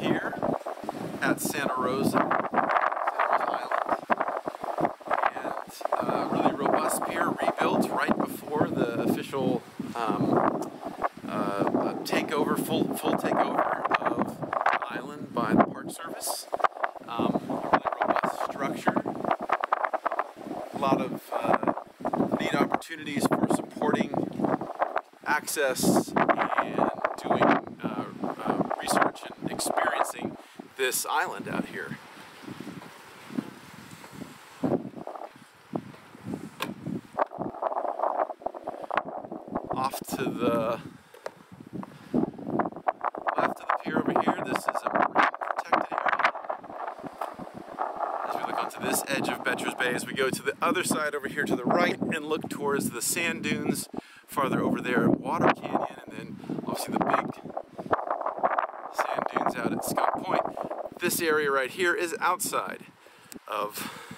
pier at Santa Rosa, Santa Rosa Island. And uh, really robust pier, rebuilt right before the official um, uh, takeover, full, full takeover of the island by the Park Service. Um, really robust structure. A lot of uh, neat opportunities for supporting access and doing uh, uh, research and experiencing this island out here. Off to the left of the pier over here, this is a protected area. As we look onto this edge of Becher's Bay, as we go to the other side over here to the right and look towards the sand dunes farther over there at Water Canyon, and then obviously the big sand dunes out at Skunk Point. This area right here is outside of